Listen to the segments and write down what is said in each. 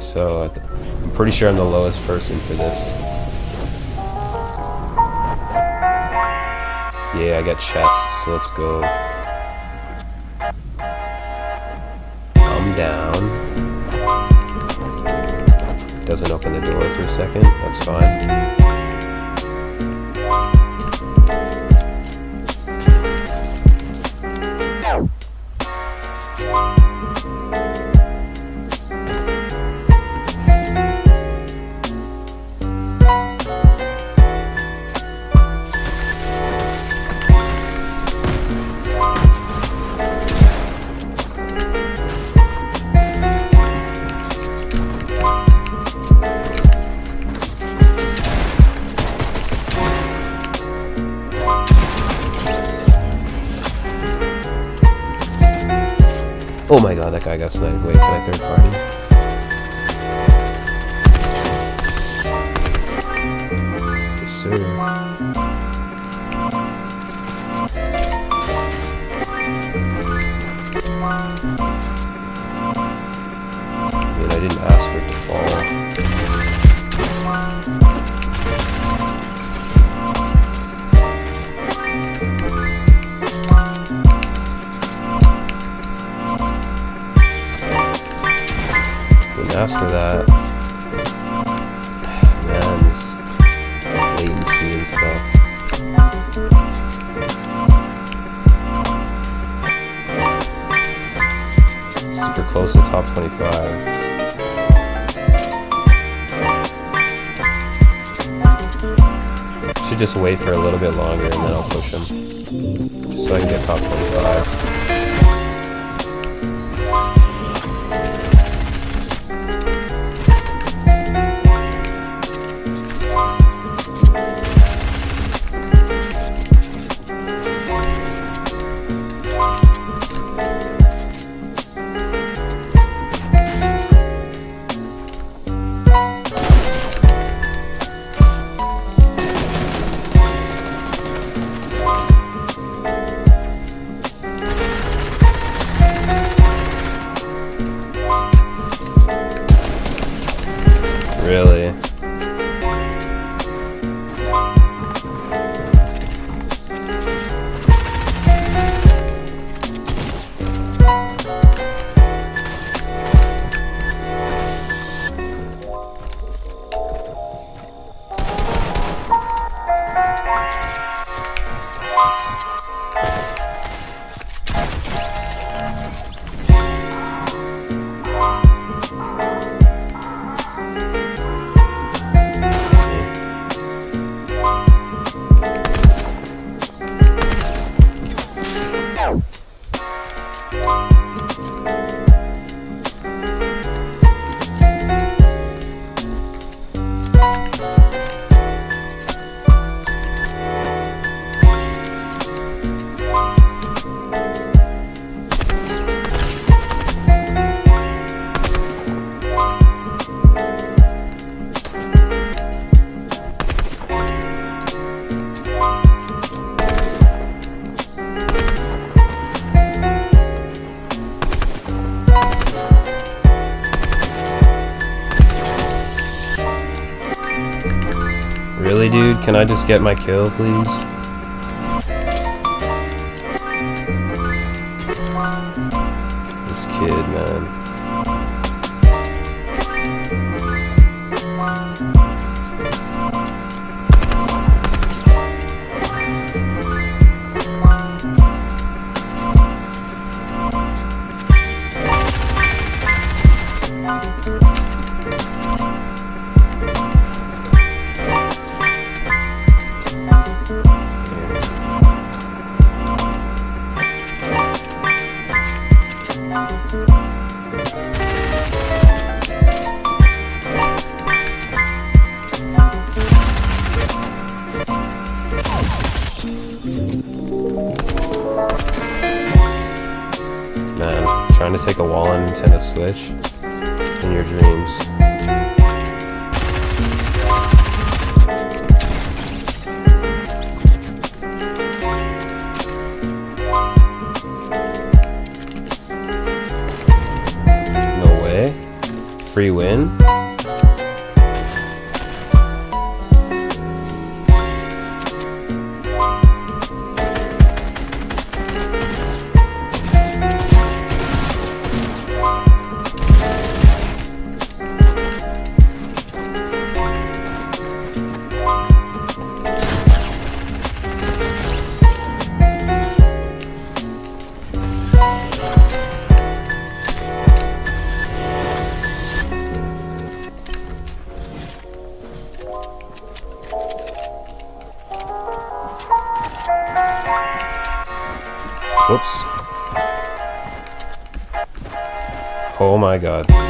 think so. I'm pretty sure I'm the lowest person for this. Yeah, I got chests, so let's go. I'm down. Doesn't open the door for a second, that's fine. Oh my god, that guy got sniped. Wait, can I third party? Yes, sir. For that. Man, this latency and stuff. Super close to top 25. Should just wait for a little bit longer and then I'll push him. Just so I can get top 25. Really, dude? Can I just get my kill, please? This kid, man. Trying to take a wall on Nintendo Switch in your dreams. No way. Free win? Whoops. Oh my god.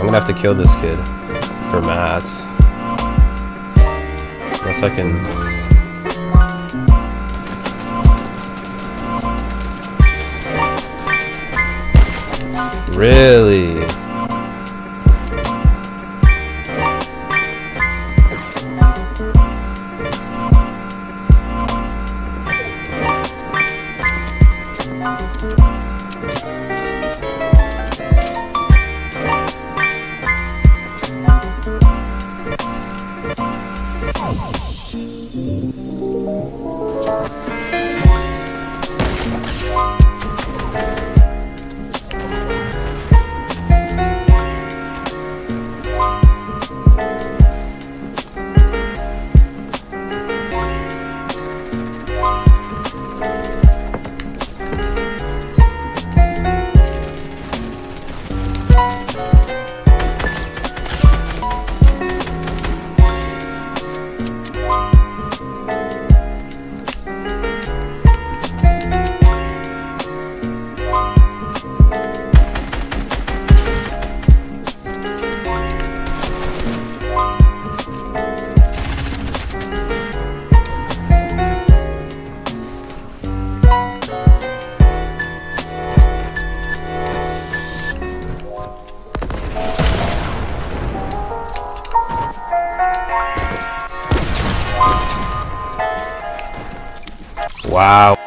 I'm gonna have to kill this kid for mats. Unless I can. Really? Wow.